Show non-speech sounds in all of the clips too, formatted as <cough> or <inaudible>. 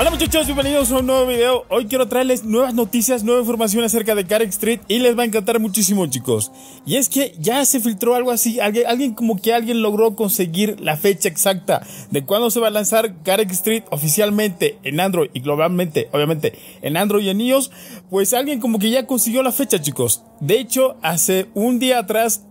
Hola muchachos, bienvenidos a un nuevo video. Hoy quiero traerles nuevas noticias, nueva información acerca de Carrick Street y les va a encantar muchísimo chicos. Y es que ya se filtró algo así, alguien, alguien como que alguien logró conseguir la fecha exacta de cuándo se va a lanzar Carrick Street oficialmente en Android y globalmente, obviamente en Android y en iOS. Pues alguien como que ya consiguió la fecha chicos. De hecho, hace un día atrás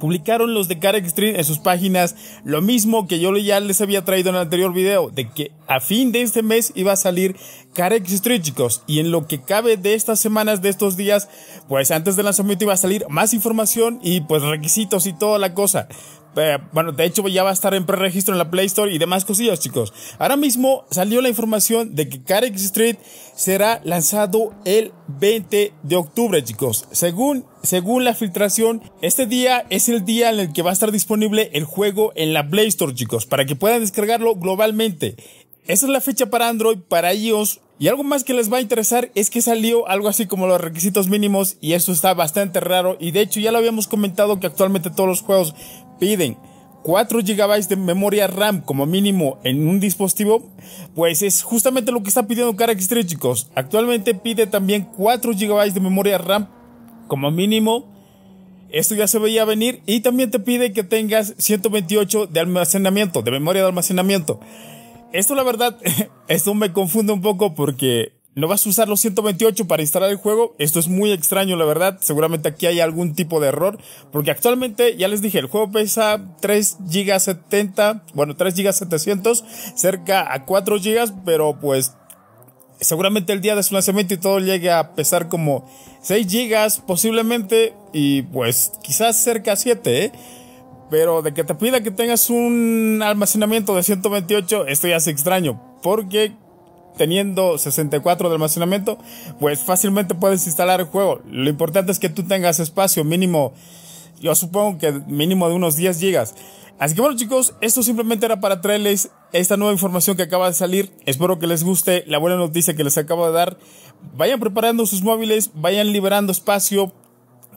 publicaron los de Carrick Street en sus páginas lo mismo que yo ya les había traído en el anterior video, de que a fin de este mes iba a salir Carrick Street, chicos, y en lo que cabe de estas semanas, de estos días, pues antes del lanzamiento iba a salir más información y pues requisitos y toda la cosa. Eh, bueno, de hecho ya va a estar en preregistro en la Play Store y demás cosillas, chicos. Ahora mismo salió la información de que Carrick Street será lanzado el 20 de octubre, chicos. Según, según la filtración, este día es el día en el que va a estar disponible el juego en la Play Store, chicos, para que puedan descargarlo globalmente. Esa es la fecha para Android, para iOS y algo más que les va a interesar es que salió algo así como los requisitos mínimos y esto está bastante raro y de hecho ya lo habíamos comentado que actualmente todos los juegos piden 4 GB de memoria RAM como mínimo en un dispositivo, pues es justamente lo que está pidiendo Carax chicos. Actualmente pide también 4 GB de memoria RAM como mínimo. Esto ya se veía venir y también te pide que tengas 128 de almacenamiento, de memoria de almacenamiento. Esto la verdad, <laughs> esto me confunde un poco porque no vas a usar los 128 para instalar el juego. Esto es muy extraño, la verdad. Seguramente aquí hay algún tipo de error. Porque actualmente, ya les dije, el juego pesa 3 GB 70, bueno, 3 GB 700, cerca a 4 GB, pero pues seguramente el día de su lanzamiento y todo llegue a pesar como 6 GB posiblemente y pues quizás cerca a 7, ¿eh? Pero de que te pida que tengas un almacenamiento de 128, esto ya es extraño. Porque teniendo 64 de almacenamiento, pues fácilmente puedes instalar el juego. Lo importante es que tú tengas espacio mínimo, yo supongo que mínimo de unos 10 gigas. Así que bueno chicos, esto simplemente era para traerles esta nueva información que acaba de salir. Espero que les guste la buena noticia que les acabo de dar. Vayan preparando sus móviles, vayan liberando espacio,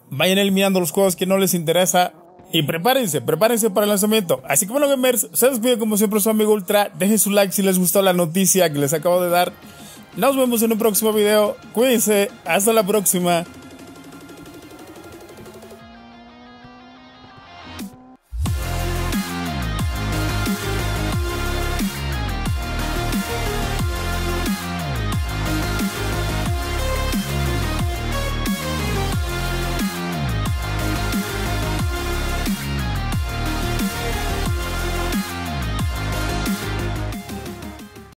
vayan eliminando los juegos que no les interesa y prepárense, prepárense para el lanzamiento. Así que bueno, gamers, se despide como siempre su amigo Ultra. Dejen su like si les gustó la noticia que les acabo de dar. Nos vemos en un próximo video. Cuídense. Hasta la próxima.